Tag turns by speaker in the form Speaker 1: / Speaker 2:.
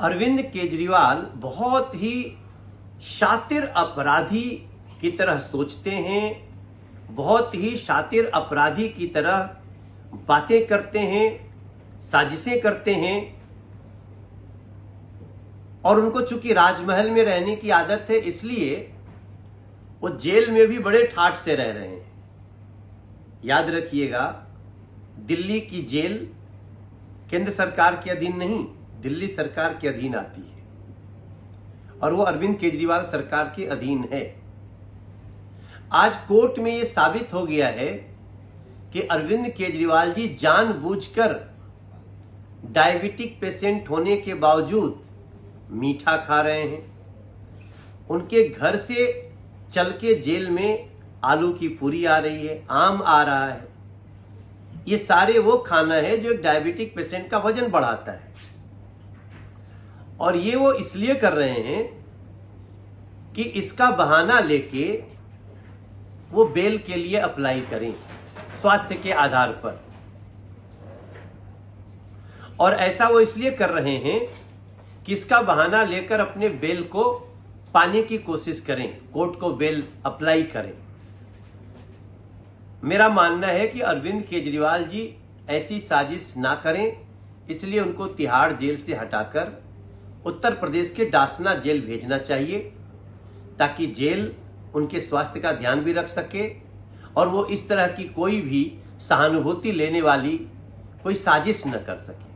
Speaker 1: अरविंद केजरीवाल बहुत ही शातिर अपराधी की तरह सोचते हैं, बहुत ही शातिर अपराधी की तरह बातें करते हैं, साजिशें करते हैं। और उनको चूँकि राजमहल में रहने की आदत है, इसलिए वो जेल में भी बड़े ठाठ से रह रहे हैं। याद रखिएगा, दिल्ली की जेल केंद्र सरकार के अधीन नहीं दिल्ली सरकार के अधीन आती है। और वो अरविंद केजरीवाल सरकार के अधीन है। आज कोर्ट में ये साबित हो गया है कि अरविंद केजरीवाल जी जानबूझकर डायबिटिक पेशेंट होने के बावजूद मीठा खा रहे हैं। उनके घर से चल के जेल में आलू की पूरी आ रही है, आम आ रहा है। ये सारे वो खाना है जो डायबिटिक पेशेंट का वज़न बढ़ाता है। और ये वो इसलिए कर रहे हैं कि इसका बहाना लेके वो बेल के लिए अप्लाई करें, स्वास्थ्य के आधार पर। और ऐसा वो इसलिए कर रहे हैं कि इसका बहाना लेकर अपने बेल को पाने की कोशिश करें, कोर्ट को बेल अप्लाई करें। मेरा मानना है कि अरविंद केजरीवाल जी ऐसी साजिश ना करें, इसलिए उनको तिहाड़ जेल से हटाकर उत्तर प्रदेश के डासना जेल भेजना चाहिए, ताकि जेल उनके स्वास्थ्य का ध्यान भी रख सके और वो इस तरह की कोई भी सहानुभूति लेने वाली कोई साजिश न कर सके।